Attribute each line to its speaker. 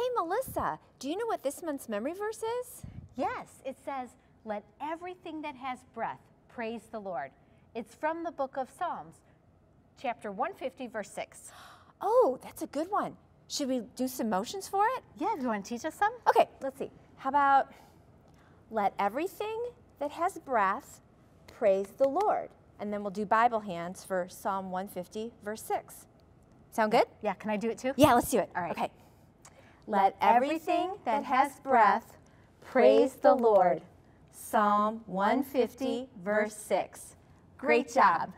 Speaker 1: Hey, Melissa, do you know what this month's memory verse is?
Speaker 2: Yes, it says, Let everything that has breath praise the Lord. It's from the book of Psalms, chapter 150, verse 6.
Speaker 1: Oh, that's a good one. Should we do some motions for it?
Speaker 2: Yeah, do you want to teach us some?
Speaker 1: Okay, let's see. How about let everything that has breath praise the Lord? And then we'll do Bible hands for Psalm 150, verse 6. Sound good?
Speaker 2: Yeah, can I do it too?
Speaker 1: Yeah, let's do it.
Speaker 2: All right.
Speaker 1: Okay. Let everything that has breath praise the Lord. Psalm 150, verse 6. Great job.